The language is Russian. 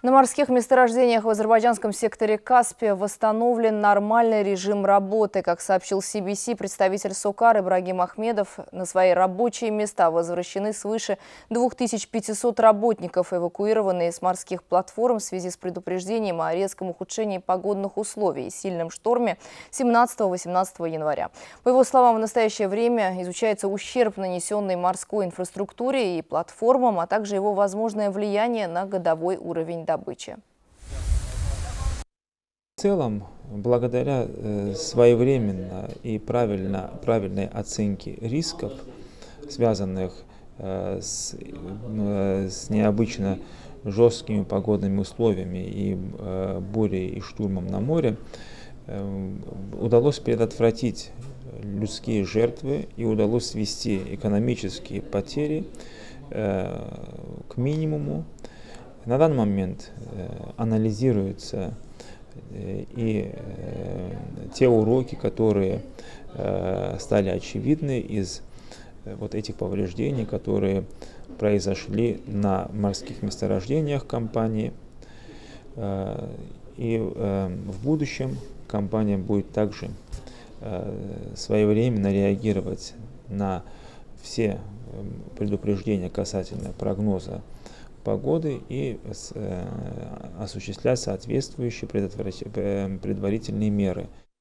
На морских месторождениях в азербайджанском секторе Каспия восстановлен нормальный режим работы. Как сообщил CBC, представитель СОКАР Ибрагим Ахмедов, на свои рабочие места возвращены свыше 2500 работников, эвакуированные с морских платформ в связи с предупреждением о резком ухудшении погодных условий и сильном шторме 17-18 января. По его словам, в настоящее время изучается ущерб, нанесенный морской инфраструктуре и платформам, а также его возможное влияние на годовой уровень добычи. В целом, благодаря э, своевременно и правильно, правильной оценке рисков, связанных э, с, э, с необычно жесткими погодными условиями и бурей и штурмом на море, удалось предотвратить людские жертвы и удалось свести экономические потери к минимуму. На данный момент э, анализируются э, и э, те уроки, которые стали очевидны из вот этих повреждений, которые произошли на морских месторождениях компании. И в будущем компания будет также своевременно реагировать на все предупреждения касательно прогноза погоды и э, осуществлять соответствующие предварительные меры.